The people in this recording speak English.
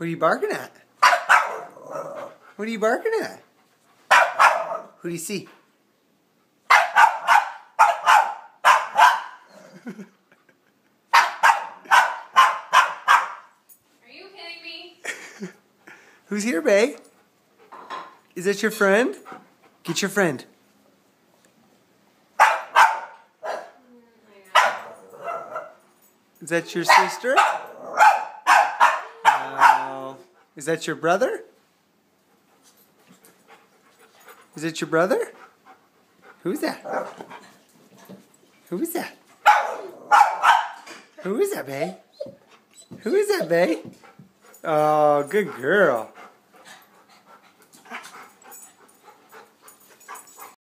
What are you barking at? What are you barking at? Who do you see? Are you kidding me? Who's here, Bay? Is that your friend? Get your friend. Mm, Is that your sister? Is that your brother? Is it your brother? Who's that? Who is that? Who is that, Bay? Who is that, Bay? Oh, good girl.